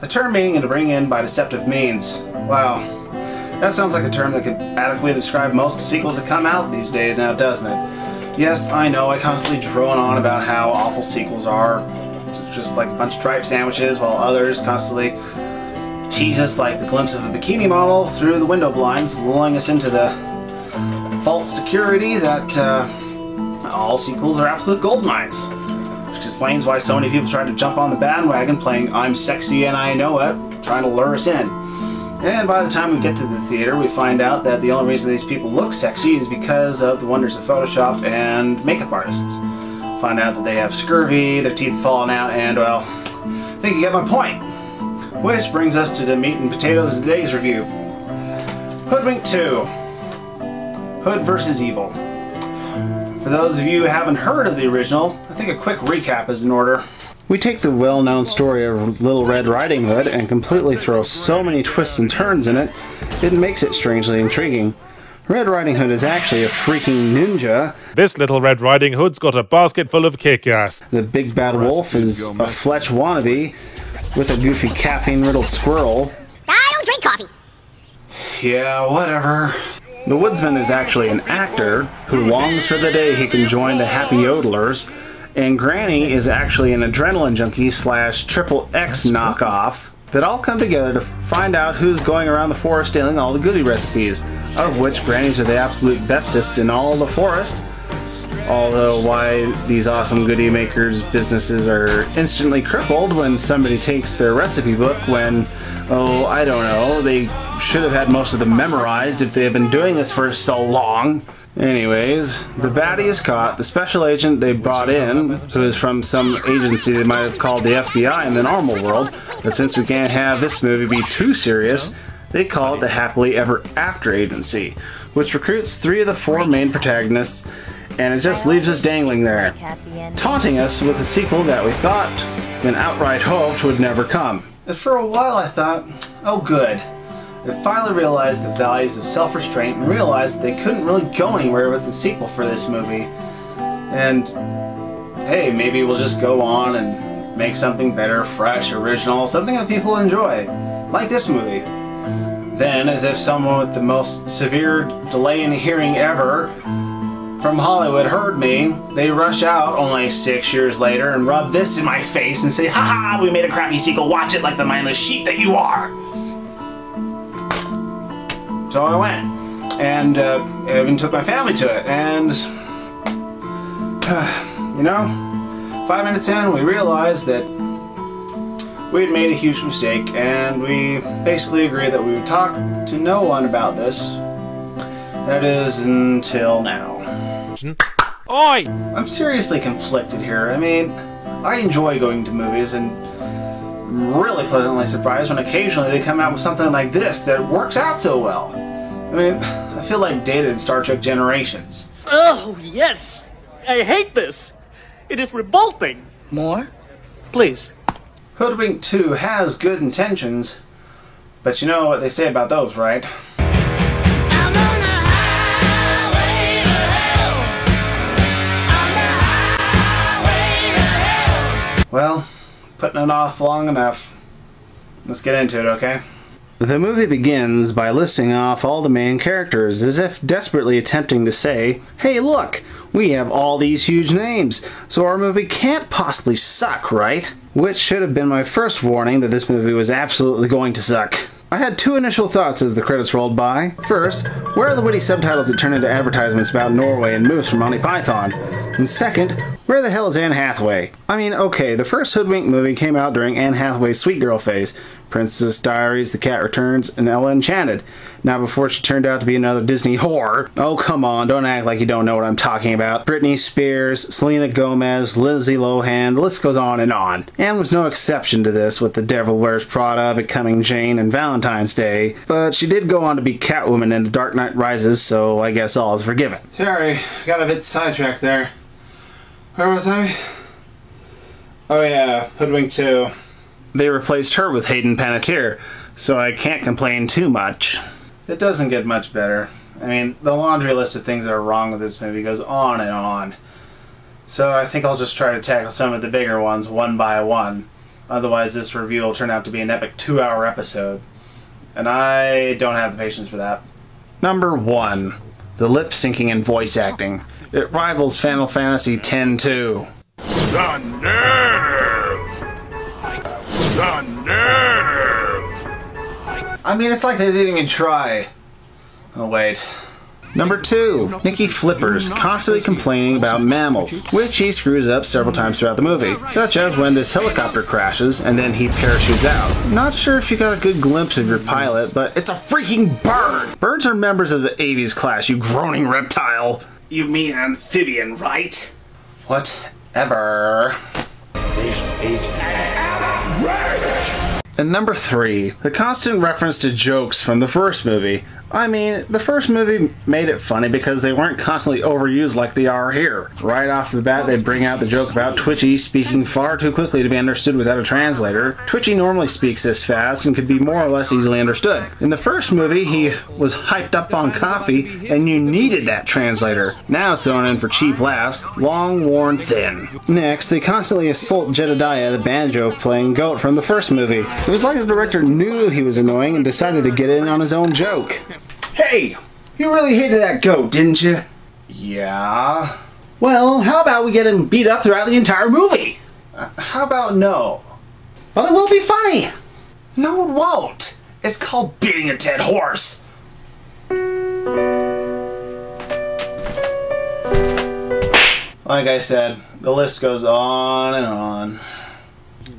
A term meaning to bring in by deceptive means. Wow. That sounds like a term that could adequately describe most sequels that come out these days now, doesn't it? Yes, I know, I constantly drone on about how awful sequels are, just like a bunch of tripe sandwiches, while others constantly tease us like the glimpse of a bikini model through the window blinds, lulling us into the false security that uh, all sequels are absolute gold mines. Explains why so many people try to jump on the bandwagon playing I'm sexy and I know it, trying to lure us in. And by the time we get to the theater, we find out that the only reason these people look sexy is because of the wonders of Photoshop and makeup artists. Find out that they have scurvy, their teeth falling out, and well, I think you get my point. Which brings us to the meat and potatoes of today's review. Hoodwinked Too. Hood vs. Evil. For those of you who haven't heard of the original, I think a quick recap is in order. We take the well-known story of Little Red Riding Hood and completely throw so many twists and turns in it, it makes it strangely intriguing. Red Riding Hood is actually a freaking ninja. This little Red Riding Hood's got a basket full of kick-ass. The Big Bad Wolf is a Fletch wannabe with a goofy caffeine-riddled squirrel. I don't drink coffee. Yeah, whatever. The Woodsman is actually an actor who longs for the day he can join the Happy Yodelers, and Granny is actually an adrenaline junkie slash triple X knockoff that all come together to find out who's going around the forest stealing all the goodie recipes, of which Grannies are the absolute bestest in all the forest. Although why these awesome goodie makers businesses are instantly crippled when somebody takes their recipe book when, oh, I don't know, they should have had most of them memorized if they have been doing this for so long. Anyways, the baddie is caught. The special agent they brought in, who is from some agency they might have called the FBI in the normal world, but since we can't have this movie be too serious, they call it the Happily Ever After Agency, which recruits three of the four main protagonists, and it just leaves us dangling there, taunting us with a sequel that we thought and outright hoped would never come. And for a while I thought, oh good, they finally realized the values of self-restraint and realized they couldn't really go anywhere with the sequel for this movie. And hey, maybe we'll just go on and make something better, fresh, original, something that people enjoy, like this movie. Then, as if someone with the most severe delay in hearing ever from Hollywood heard me, they rush out only six years later and rub this in my face and say, Haha, we made a crappy sequel, watch it like the mindless sheep that you are! So I went, and uh, even took my family to it, and uh, you know, five minutes in, we realized that we had made a huge mistake, and we basically agreed that we would talk to no one about this. That is until now. Oi! I'm seriously conflicted here. I mean, I enjoy going to movies and really pleasantly surprised when occasionally they come out with something like this that works out so well. I mean, I feel like dated in Star Trek Generations. Oh, yes! I hate this! It is revolting! More? Please. Hoodwinked Too has good intentions, but you know what they say about those, right? Putting it off long enough. Let's get into it, okay? The movie begins by listing off all the main characters as if desperately attempting to say, hey, look, we have all these huge names, so our movie can't possibly suck, right? Which should have been my first warning that this movie was absolutely going to suck. I had two initial thoughts as the credits rolled by. First, where are the witty subtitles that turn into advertisements about Norway and moves from Monty Python? And second, where the hell is Anne Hathaway? I mean, okay, the first Hoodwinked movie came out during Anne Hathaway's Sweet Girl phase. Princess Diaries, The Cat Returns, and Ella Enchanted. Now, before she turned out to be another Disney whore. Oh, come on, don't act like you don't know what I'm talking about. Britney Spears, Selena Gomez, Lindsay Lohan, the list goes on and on. Anne was no exception to this with The Devil Wears Prada, Becoming Jane, and Valentine's Day. But she did go on to be Catwoman in The Dark Knight Rises, so I guess all is forgiven. Sorry, got a bit sidetracked there. Where was I? Oh yeah, Hoodwinked Too they replaced her with Hayden Panettiere, so I can't complain too much. It doesn't get much better. I mean, the laundry list of things that are wrong with this movie goes on and on. So I think I'll just try to tackle some of the bigger ones one by one. Otherwise, this review will turn out to be an epic two hour episode. And I don't have the patience for that. Number one the lip syncing and voice acting. It rivals Final Fantasy X 2. The nerve! I mean, it's like they didn't even try. Oh, wait. Number two, Nicky Flippers constantly complaining about mammals, which he screws up several times throughout the movie, such as when this helicopter crashes and then he parachutes out. Not sure if you got a good glimpse of your pilot, but it's a freaking bird! Birds are members of the Aves class, you groaning reptile! You mean amphibian, right? Whatever. And number three, the constant reference to jokes from the first movie. I mean, the first movie made it funny because they weren't constantly overused like they are here. Right off the bat, they bring out the joke about Twitchy speaking far too quickly to be understood without a translator. Twitchy normally speaks this fast and could be more or less easily understood. In the first movie, he was hyped up on coffee, and you needed that translator. Now it's thrown in for cheap laughs, long worn thin. Next, they constantly assault Jedediah, the banjo playing goat from the first movie. It was like the director knew he was annoying and decided to get in on his own joke. Hey, you really hated that goat, didn't you? Yeah. Well, how about we get him beat up throughout the entire movie? Uh, how about no? Well, it will be funny. No, it won't. It's called beating a dead horse. Like I said, the list goes on and on.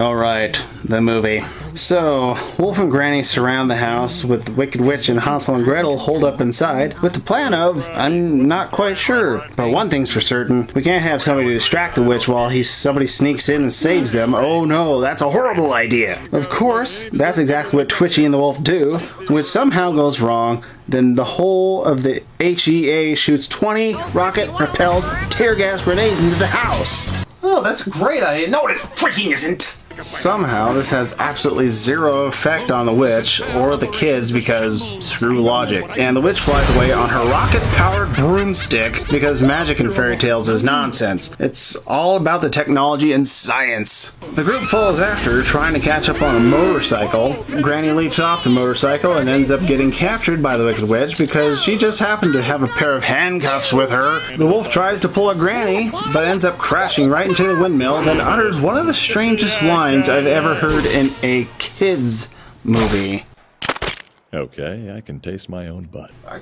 Alright, the movie. So, Wolf and Granny surround the house with the Wicked Witch and Hansel and Gretel holed up inside with the plan of, I'm not quite sure, but one thing's for certain, we can't have somebody distract the witch while he somebody sneaks in and saves them. Oh no, that's a horrible idea. Of course, that's exactly what Twitchy and the Wolf do, which somehow goes wrong. Then the whole of the HEA shoots 20 rocket propelled tear gas grenades into the house. Oh, that's a great idea. No, it freaking isn't. Somehow, this has absolutely zero effect on the witch or the kids because screw logic. And the witch flies away on her rocket powered broomstick because magic in fairy tales is nonsense. It's all about the technology and science. The group follows after, trying to catch up on a motorcycle. Granny leaps off the motorcycle and ends up getting captured by the Wicked Witch because she just happened to have a pair of handcuffs with her. The wolf tries to pull a Granny, but ends up crashing right into the windmill, then utters one of the strangest lines I've ever heard in a kids movie. Okay, I can taste my own butt. I,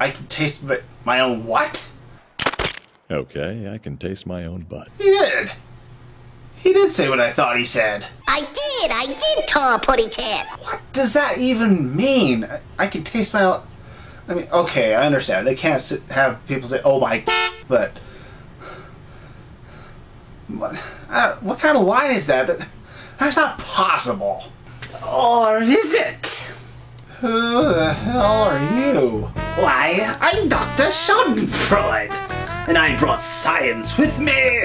I can taste my, my own what? Okay, I can taste my own butt. He did. He did say what I thought he said. I did, I did, Tall Putty Cat. What does that even mean? I, I can taste my own. I mean, okay, I understand. They can't sit, have people say, "Oh my," but what, uh, what kind of line is that? that? That's not possible. Or is it? Who the hell are you? Why, I'm Dr. Schadenfreude, and I brought science with me.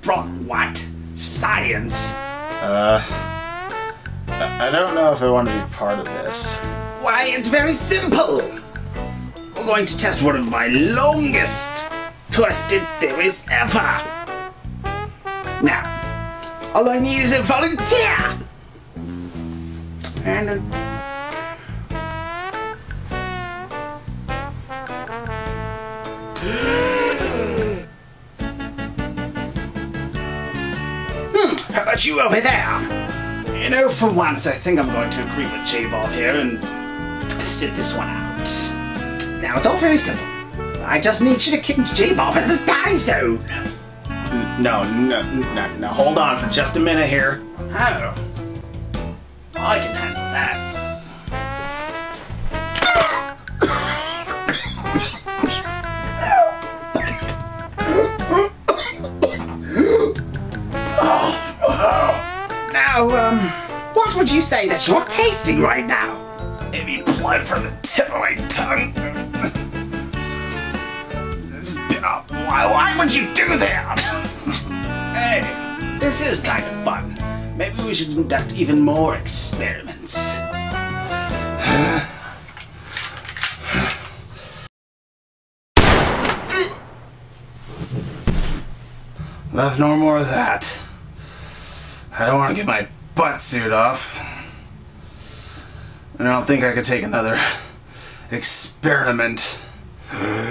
Brought what? Science? Uh, I I don't know if I want to be part of this. Why, it's very simple. We're going to test one of my longest twisted theories ever. Now, all I need is a volunteer. And a Hmm, how about you over there? You know, for once, I think I'm going to agree with J-Bob here and sit this one out. Now, it's all very simple. I just need you to kick J-Bob in the zone. No, no, no, no. Hold on for just a minute here. Oh. I can handle that. Now, um, what would you say that you're tasting right now? Maybe blood from the tip of my tongue. It's been a while. Why would you do that? This is kind of fun. Maybe we should conduct even more experiments. Left no more of that. I don't want to get my butt suit off. And I don't think I could take another experiment.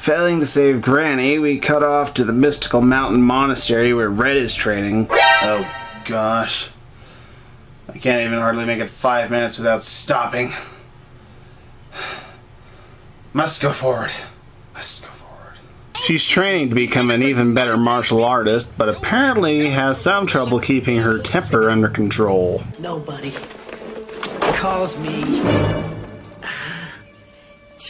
Failing to save Granny, we cut off to the mystical mountain monastery where Red is training. Oh gosh. I can't even hardly make it five minutes without stopping. Must go forward. Must go forward. She's training to become an even better martial artist, but apparently has some trouble keeping her temper under control. Nobody calls me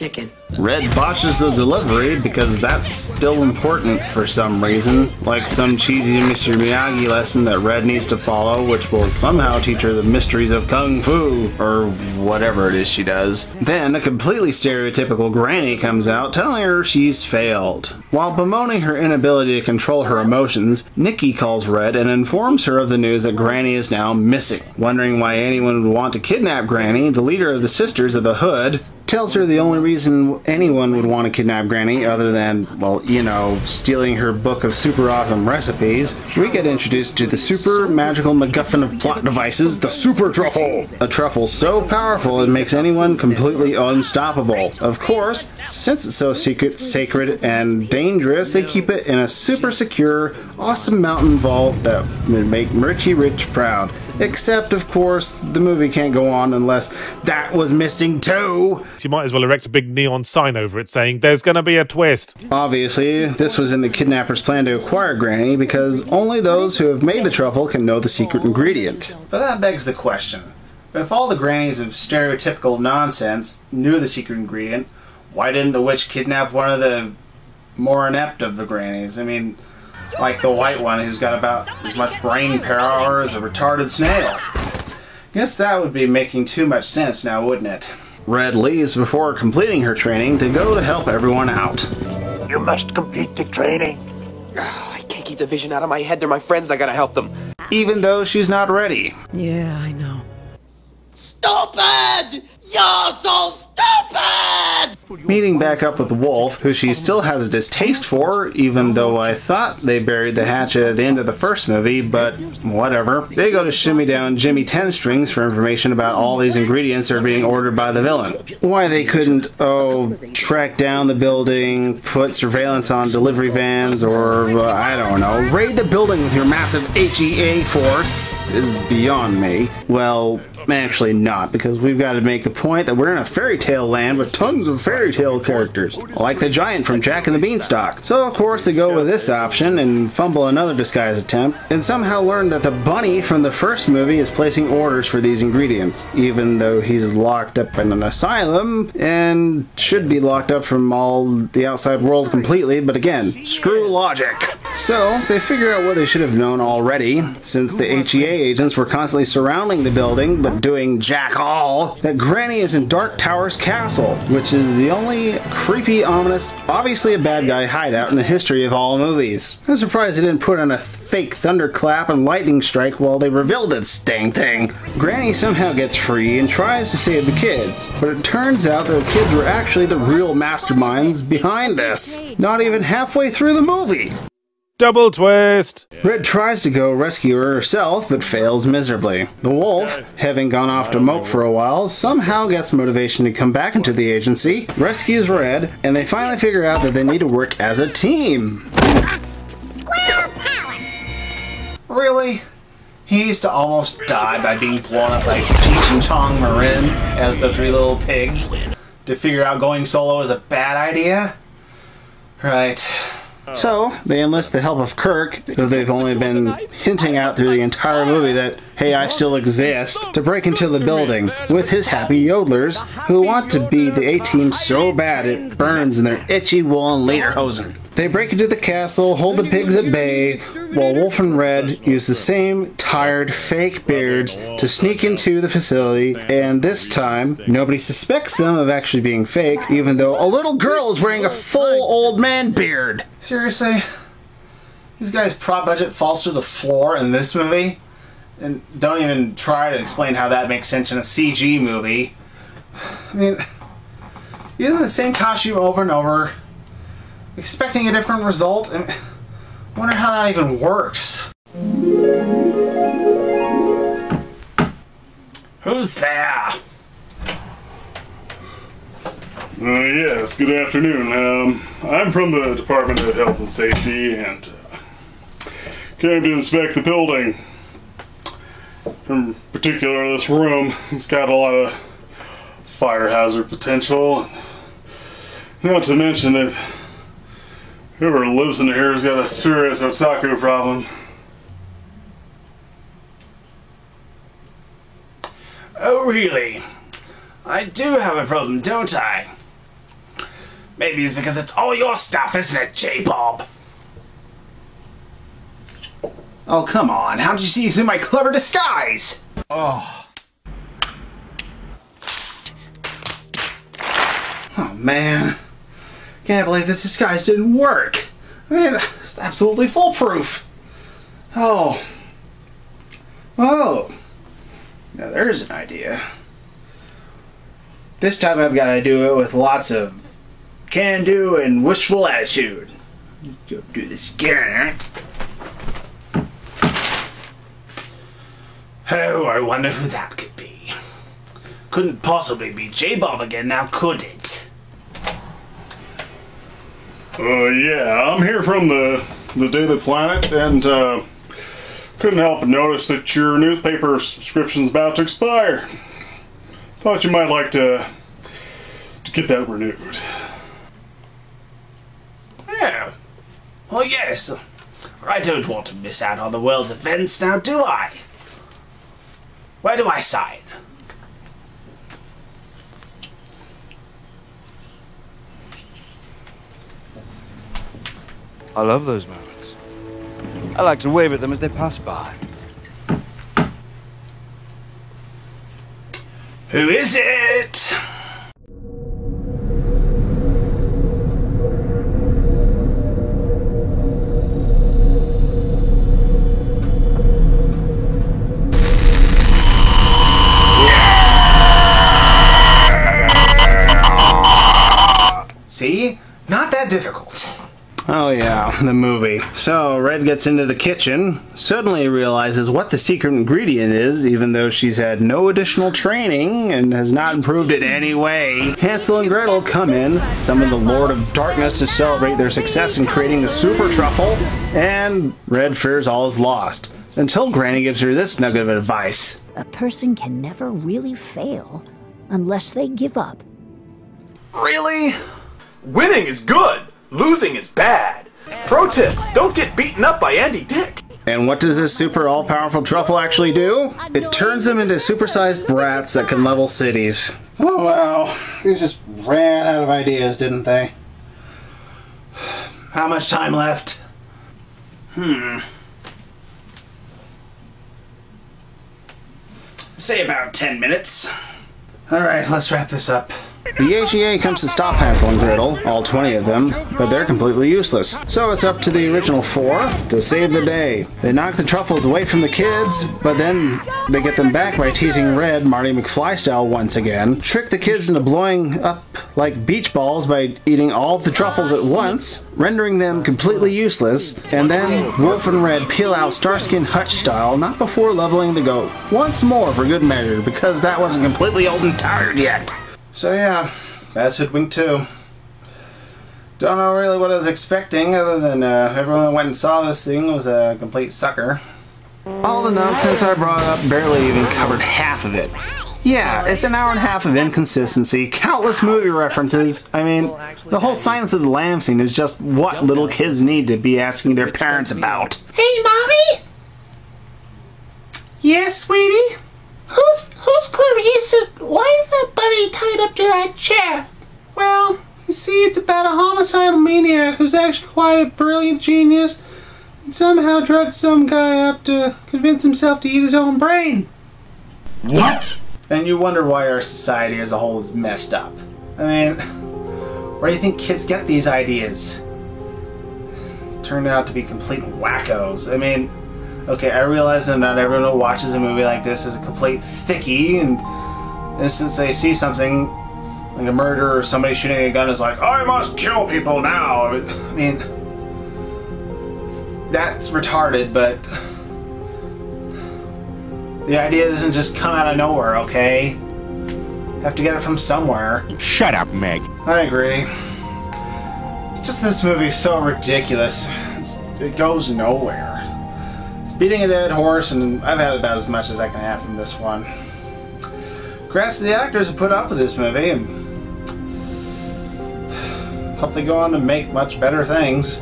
chicken. Red botches the delivery because that's still important for some reason, like some cheesy Mr. Miyagi lesson that Red needs to follow, which will somehow teach her the mysteries of Kung Fu, or whatever it is she does. Then a completely stereotypical granny comes out telling her she's failed. While bemoaning her inability to control her emotions, Nicky calls Red and informs her of the news that Granny is now missing. Wondering why anyone would want to kidnap Granny, the leader of the Sisters of the Hood tells her the only reason anyone would want to kidnap Granny, other than, well, you know, stealing her book of super awesome recipes, we get introduced to the super magical MacGuffin of plot devices, the Super Truffle! A truffle so powerful it makes anyone completely unstoppable. Of course, since it's so secret, sacred, and dangerous, they keep it in a super secure, awesome mountain vault that would make Richie Rich proud. Except, of course, the movie can't go on unless that was missing too. You might as well erect a big neon sign over it saying, There's gonna be a twist. Obviously, this was in the kidnapper's plan to acquire Granny because only those who have made the truffle can know the secret ingredient. But that begs the question if all the grannies of stereotypical nonsense knew the secret ingredient, why didn't the witch kidnap one of the more inept of the grannies? I mean, like the white one who's got about as much brain power as a retarded snail. Guess that would be making too much sense now, wouldn't it? Red leaves before completing her training to go to help everyone out. You must complete the training. I can't keep the vision out of my head. They're my friends. I gotta help them. Even though she's not ready. Yeah, I know. Stupid! You're so stupid! Meeting back up with Wolf, who she still has a distaste for, even though I thought they buried the hatchet at the end of the first movie, but whatever. They go to shimmy down Jimmy Ten Strings for information about all these ingredients that are being ordered by the villain. Why they couldn't, oh, track down the building, put surveillance on delivery vans, or, uh, I don't know, raid the building with your massive HEA force is beyond me. Well, actually not, because we've got to make the point that we're in a fairy tale land with tons of fairy tale characters, like the giant from Jack and the Beanstalk. So, of course, they go with this option and fumble another disguise attempt, and somehow learn that the bunny from the first movie is placing orders for these ingredients, even though he's locked up in an asylum and should be locked up from all the outside world completely, but again, screw logic. So, they figure out what they should have known already, since the HEA agents were constantly surrounding the building but doing jack all, that Granny is in Dark Tower's castle, which is the only creepy, ominous, obviously a bad guy hideout in the history of all movies. I'm surprised they didn't put on a fake thunderclap and lightning strike while they revealed this dang thing. Granny somehow gets free and tries to save the kids, but it turns out that the kids were actually the real masterminds behind this. Not even halfway through the movie. Double twist! Red tries to go rescue her herself, but fails miserably. The wolf, having gone off to mope for a while, somehow gets motivation to come back into the agency, rescues Red, and they finally figure out that they need to work as a team. Square power. Really? He needs to almost die by being blown up by Cheech and Chong Marin as the three little pigs to figure out going solo is a bad idea? Right. So, they enlist the help of Kirk, though they've only been hinting out through the entire movie that, hey, I still exist, to break into the building with his happy yodelers who want to be the A team so bad it burns in their itchy woolen lederhosen. They break into the castle, hold the pigs at bay, while Wolf and Red use the same tired, fake beards to sneak into the facility, and this time, nobody suspects them of actually being fake, even though a little girl is wearing a full old man beard. Seriously? These guys' prop budget falls to the floor in this movie? And don't even try to explain how that makes sense in a CG movie. I mean, using the same costume over and over, expecting a different result, and Wonder how that even works. Who's there? Uh, yes, good afternoon. Um, I'm from the Department of Health and Safety and uh, came to inspect the building. In particular, this room. It's got a lot of fire hazard potential. Not to mention that whoever lives in here has got a serious otaku problem. Oh, really? I do have a problem, don't I? Maybe it's because it's all your stuff, isn't it, J-Bob? Oh, come on. How did you see through my clever disguise? Oh. Oh, man. Can't believe this disguise didn't work. I mean, it's absolutely foolproof. Oh. Oh. Now there's an idea. This time I've got to do it with lots of can do and wishful attitude. Let's go do this again. Eh? Oh, I wonder who that could be. Couldn't possibly be J-Bob again now, could it? Uh, yeah, I'm here from the the Daily Planet, and uh, couldn't help but notice that your newspaper subscription's about to expire. Thought you might like to to get that renewed. Yeah. Well, yes. I don't want to miss out on the world's events now, do I? Where do I sign? I love those moments. I like to wave at them as they pass by. Who is it? See? Not that difficult. Oh yeah, the movie. So Red gets into the kitchen, suddenly realizes what the secret ingredient is, even though she's had no additional training and has not improved it any way. Hansel and Gretel come in, summon the Lord of Darkness to celebrate their success in creating the super truffle, and Red fears all is lost. Until Granny gives her this nugget of advice. A person can never really fail unless they give up. Really? Winning is good, losing is bad. Pro tip don't get beaten up by Andy Dick. And what does this super all powerful truffle actually do? It turns them into supersized brats that can level cities. Oh wow, these just ran out of ideas, didn't they? How much time left? Hmm. Say about 10 minutes. Alright, let's wrap this up. The AGA comes to stop Hansel and Gretel, all 20 of them, but they're completely useless. So it's up to the original four to save the day. They knock the truffles away from the kids, but then they get them back by teasing Red, Marty McFly style once again, trick the kids into blowing up like beach balls by eating all of the truffles at once, rendering them completely useless, and then Wolf and Red peel out Starsky and Hutch style, not before leveling the goat. Once more for good measure, because that wasn't completely old and tired yet. So yeah, that's Hoodwinked Too. Don't know really what I was expecting, other than uh, everyone that went and saw this thing was a complete sucker. All the nonsense I brought up barely even covered half of it. Yeah, it's an hour and a half of inconsistency, countless movie references. I mean, the whole Silence of the Lamb scene is just what little kids need to be asking their parents about. Hey, Mommy? Yes, sweetie? Who's, who's Clarissa? Why is that bunny tied up to that chair? Well, you see, it's about a homicidal maniac who's actually quite a brilliant genius and somehow drugged some guy up to convince himself to eat his own brain. What? And you wonder why our society as a whole is messed up. I mean, where do you think kids get these ideas? Turned out to be complete wackos. I mean, okay, I realize that not everyone who watches a movie like this is a complete thickie, and since they see something like a murder or somebody shooting a gun is like, I must kill people now. I mean, that's retarded, but The idea doesn't just come out of nowhere, okay? Have to get it from somewhere. Shut up, Meg. I agree. It's just this movie's so ridiculous. It goes nowhere. It's beating a dead horse, and I've had about as much as I can have from this one. Congrats to the actors who put up with this movie, and hope they go on to make much better things.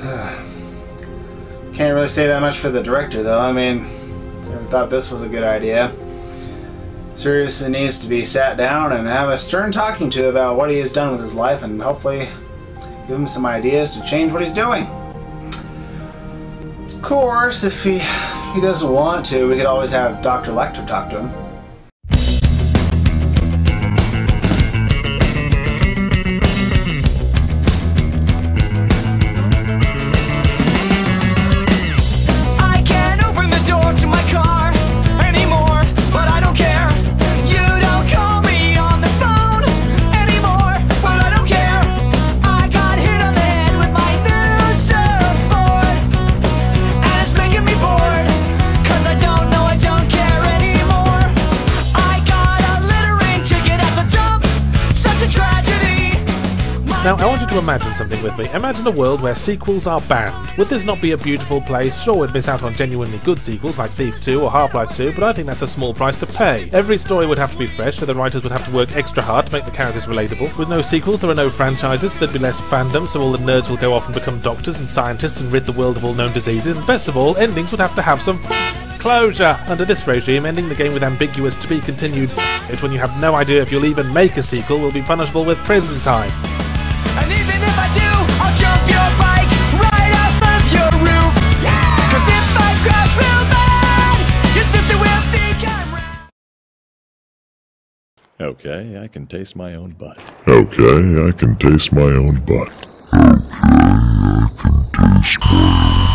Can't really say that much for the director, though. I mean, I thought this was a good idea. Seriously needs to be sat down and have a stern talking to about what he has done with his life, and hopefully give him some ideas to change what he's doing. Of course, if he he doesn't want to, we could always have Dr. Lecter talk to him. Imagine something with me. Imagine a world where sequels are banned. Would this not be a beautiful place? Sure, we'd miss out on genuinely good sequels like Thief 2 or Half Life 2, but I think that's a small price to pay. Every story would have to be fresh, so the writers would have to work extra hard to make the characters relatable. With no sequels, there are no franchises, there'd be less fandom, so all the nerds will go off and become doctors and scientists and rid the world of all known diseases, and best of all, endings would have to have some closure. Under this regime, ending the game with ambiguous to be continued it when you have no idea if you'll even make a sequel will be punishable with prison time. Okay, I can taste my own butt. Okay, I can taste my own butt. Okay, I can taste my